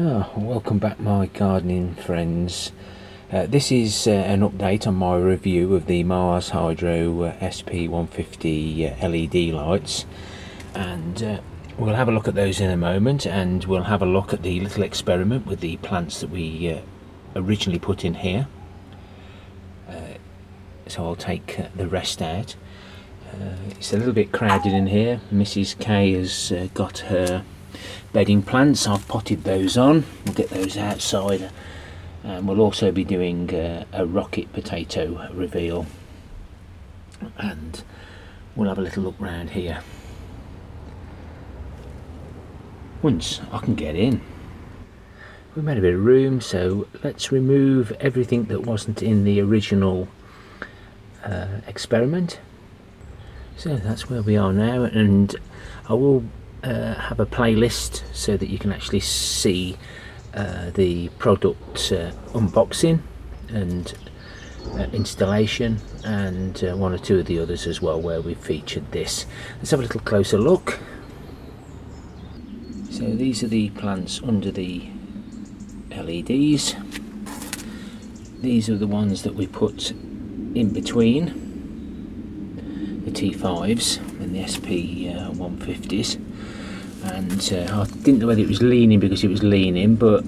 Oh, welcome back my gardening friends. Uh, this is uh, an update on my review of the Mars Hydro uh, SP150 uh, LED lights and uh, we'll have a look at those in a moment and we'll have a look at the little experiment with the plants that we uh, originally put in here. so I'll take the rest out. it's a little bit crowded in here. Mrs K has got her bedding plants I've potted those on. We'll get those outside. And we'll also be doing uh, a rocket potato reveal. And we'll have a little look round here. Once I can get in. We made a bit of room so let's remove everything that wasn't in the original uh, experiment. So that's where we are now and I will uh, have a playlist so that you can actually see uh, the product uh, unboxing and uh, installation and uh, one or two of the others as well where we featured this. Let's have a little closer look. So these are the plants under the LEDs. These are the ones that we put in between the T5s and the SP uh, 150s and uh, I didn't know whether it was leaning because it was leaning but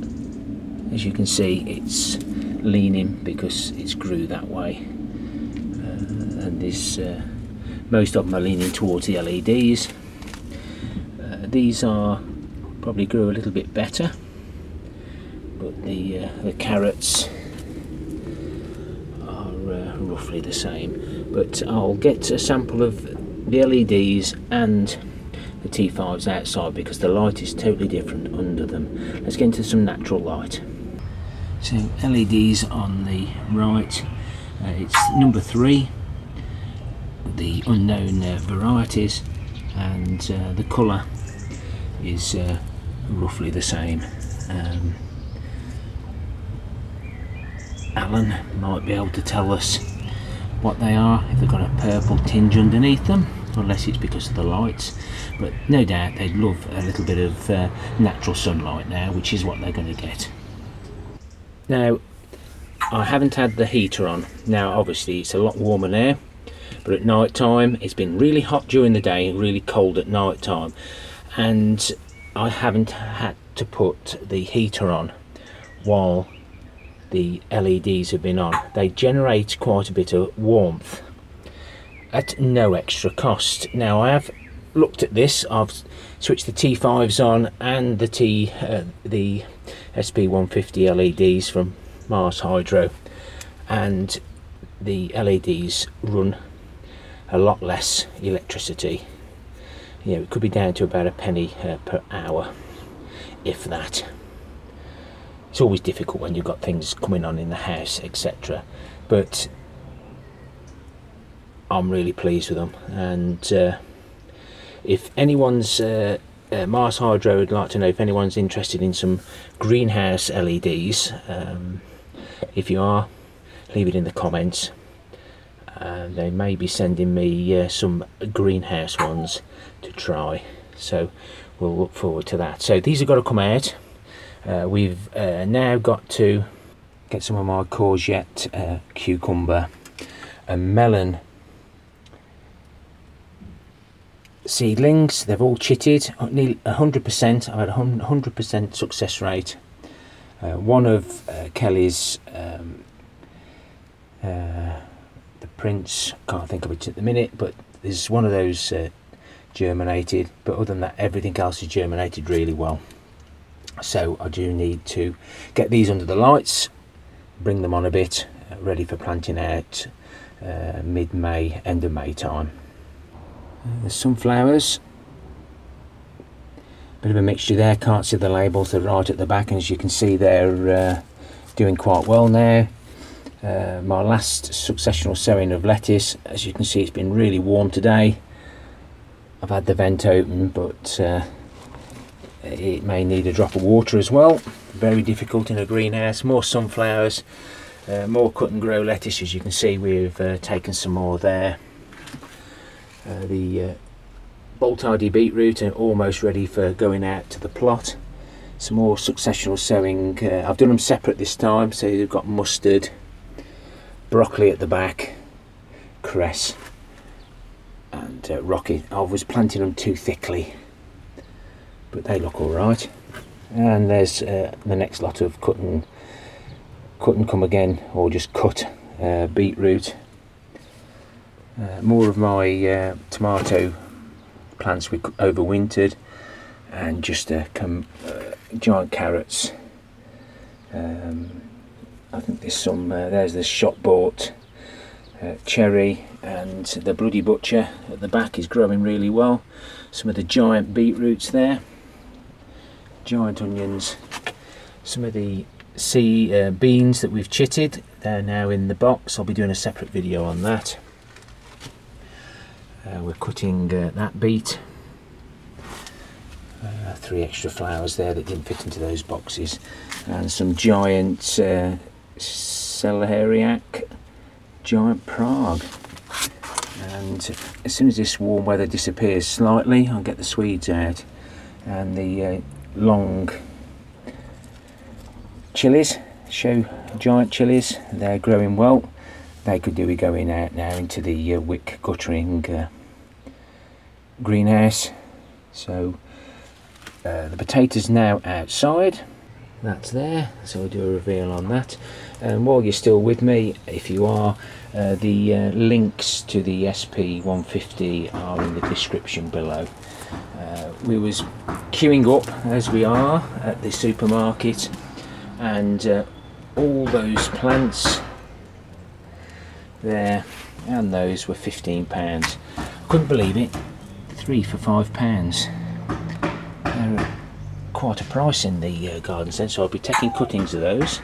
as you can see it's leaning because it's grew that way. Uh, and this uh, most of them are leaning towards the LEDs uh, these are probably grew a little bit better but the, uh, the carrots are uh, roughly the same. But I'll get a sample of the LEDs and the T5s outside because the light is totally different under them. Let's get into some natural light. So LEDs on the right, uh, it's number three, the unknown uh, varieties and uh, the colour is uh, roughly the same. Um, Alan might be able to tell us what they are if they've got a purple tinge underneath them unless it's because of the lights. But no doubt they'd love a little bit of uh, natural sunlight now which is what they're going to get. Now I haven't had the heater on. Now obviously it's a lot warmer now but at night time it's been really hot during the day and really cold at night time. And I haven't had to put the heater on while the LEDs have been on. They generate quite a bit of warmth at no extra cost. Now I have looked at this. I've switched the T5s on and the T uh, the SP150 LEDs from Mars Hydro, and the LEDs run a lot less electricity. You know, it could be down to about a penny uh, per hour, if that. It's always difficult when you've got things coming on in the house, etc. But I'm really pleased with them. And uh, if anyone's uh, uh, Mars Hydro would like to know if anyone's interested in some greenhouse LEDs um, if you are leave it in the comments. Uh, they may be sending me uh, some greenhouse ones to try. So we'll look forward to that. So these have got to come out. Uh, we've now got to get some of my courgette cucumber and melon seedlings. They've all chitted, nearly 100%. I've had a 100% success rate. Uh, one of uh, Kelly's, um, uh, the Prince, can't think of it at the minute, but there's one of those uh, germinated. But other than that, everything else is germinated really well. So I do need to get these under the lights, bring them on a bit, uh, ready for planting out uh, mid-May, end of May time. There's sunflowers. A bit of a mixture there, can't see the labels, they're right at the back and as you can see they're uh, doing quite well now. Uh, my last successional sowing of lettuce, as you can see it's been really warm today. I've had the vent open but uh, it may need a drop of water as well. Very difficult in a greenhouse. More sunflowers, uh, more cut and grow lettuce as you can see we've uh, taken some more there. Uh, the uh, Boltardy beetroot are almost ready for going out to the plot. Some more successional sowing uh, I've done them separate this time so you've got mustard broccoli at the back cress and uh, rocket I was planting them too thickly but they look all right. And there's uh, the next lot of cut and cut and come again or just cut uh, beetroot uh, more of my uh, tomato plants we overwintered and just uh, come uh, giant carrots. Um, I think there's some uh, there's the shop bought cherry and the bloody butcher at the back is growing really well. Some of the giant beetroots there giant onions some of the sea uh, beans that we've chitted they're now in the box. I'll be doing a separate video on that uh, we're cutting uh, that beet uh, three extra flowers there that didn't fit into those boxes. And some giant uh, celeriac giant Prague. And as soon as this warm weather disappears slightly I'll get the Swedes out and the uh, long chilies show giant chilies. They're growing well they could do with going out now into the uh, wick guttering uh, greenhouse. So uh, the potatoes now outside. That's there. So I'll do a reveal on that. And while you're still with me if you are uh, the uh, links to the SP150 are in the description below. Uh, we was queuing up as we are at the supermarket and all those plants there. And those were 15 pounds. Couldn't believe it. Three for five pounds. They're quite a price in the uh, garden centre so I'll be taking cuttings of those.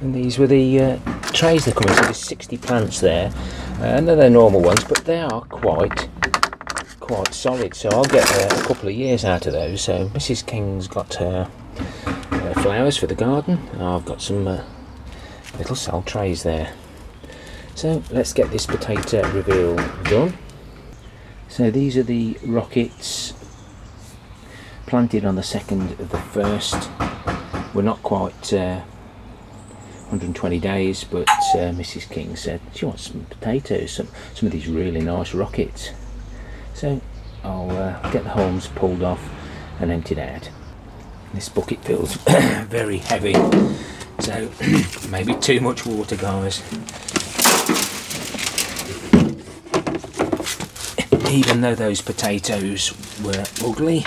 And these were the uh, trays that come in. So there's 60 plants there. Uh, and they're normal ones but they are quite quite solid. So I'll get uh, a couple of years out of those. So Mrs King's got her flowers for the garden. I've got some uh, little cell trays there so let's get this potato reveal done. So these are the rockets planted on the second of the first. We're not quite uh, 120 days but uh, Mrs King said she wants some potatoes some, some of these really nice rockets. So I'll uh, get the holes pulled off and emptied out. This bucket feels very heavy. So maybe too much water guys even though those potatoes were ugly.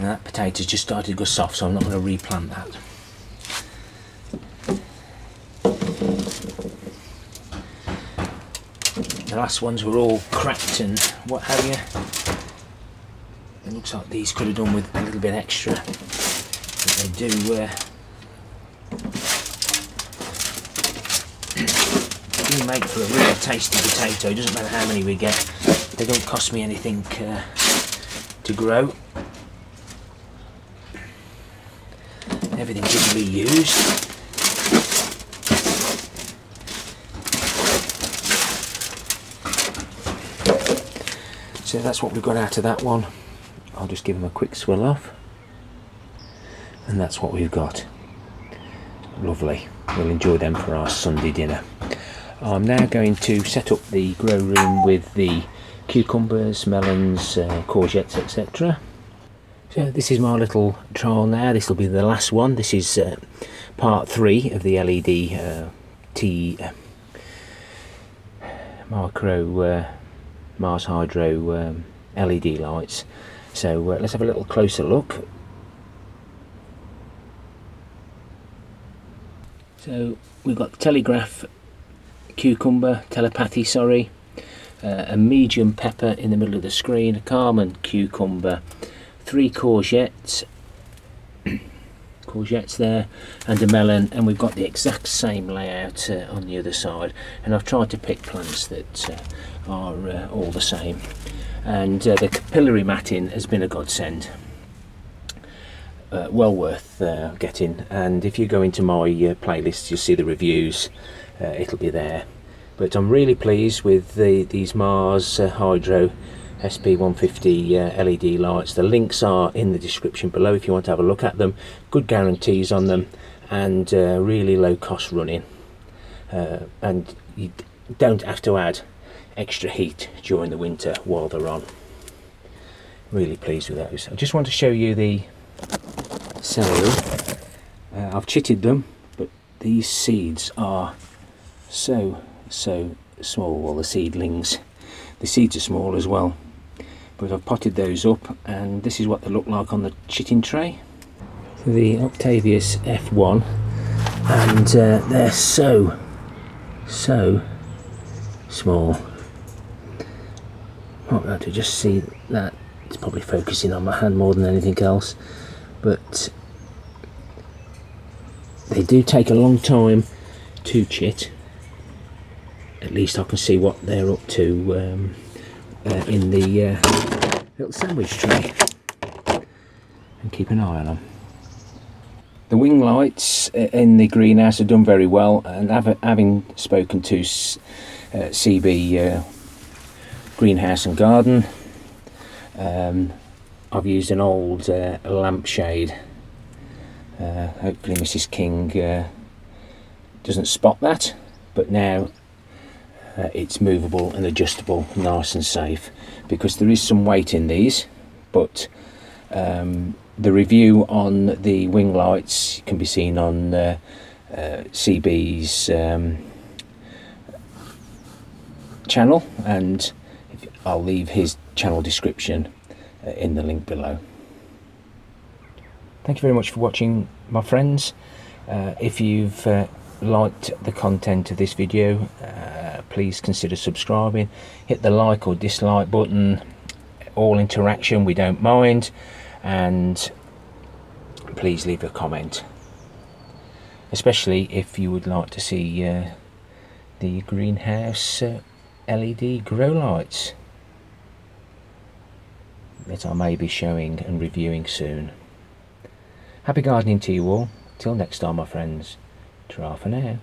That potato's just started to go soft so I'm not going to replant that. The last ones were all cracked and what have you. It looks like these could have done with a little bit extra. But they do uh, make for a real tasty potato it doesn't matter how many we get they don't cost me anything uh, to grow. Everything can be used. So that's what we've got out of that one. I'll just give them a quick swill off. And that's what we've got. Lovely. We'll enjoy them for our Sunday dinner I'm now going to set up the grow room with the cucumbers, melons, uh, courgettes etc so this is my little trial now this will be the last one this is uh, part three of the LED uh, T uh, micro uh, Mars Hydro um, LED lights. So uh, let's have a little closer look. So we've got the Telegraph cucumber, telepathy, sorry, uh, a medium pepper in the middle of the screen, a Carmen cucumber, three courgettes, courgettes there, and a melon, and we've got the exact same layout uh, on the other side. And I've tried to pick plants that uh, are uh, all the same. And uh, the capillary matting has been a godsend. Uh, well worth getting. And if you go into my playlist you'll see the reviews uh, it'll be there but I'm really pleased with the, these Mars Hydro SP150 uh, LED lights. The links are in the description below if you want to have a look at them. Good guarantees on them and uh, really low cost running. Uh, and you don't have to add extra heat during the winter while they're on. Really pleased with those. I just want to show you the celery. Uh, I've chitted them, but these seeds are so, so small, well the seedlings. The seeds are small as well. But I've potted those up and this is what they look like on the chitting tray. The Octavius F1 and uh, they're so so small. Be able to just see that it's probably focusing on my hand more than anything else but they do take a long time to chit at least I can see what they're up to um, uh, in the uh, little sandwich tray and keep an eye on them. The wing lights uh, in the greenhouse are done very well and having spoken to uh, CB uh, Greenhouse and Garden um, I've used an old uh, lampshade hopefully Mrs King doesn't spot that but now uh, it's movable and adjustable nice and safe because there is some weight in these but um, the review on the wing lights can be seen on uh, uh, CB's um, channel and I'll leave his channel description uh, in the link below. Thank you very much for watching my friends. Uh, if you've uh, liked the content of this video uh, please consider subscribing. Hit the like or dislike button. All interaction we don't mind. And please leave a comment. Especially if you would like to see uh, the greenhouse uh, LED grow lights that I may be showing and reviewing soon. Happy gardening to you all. Till next time my friends Ta for now.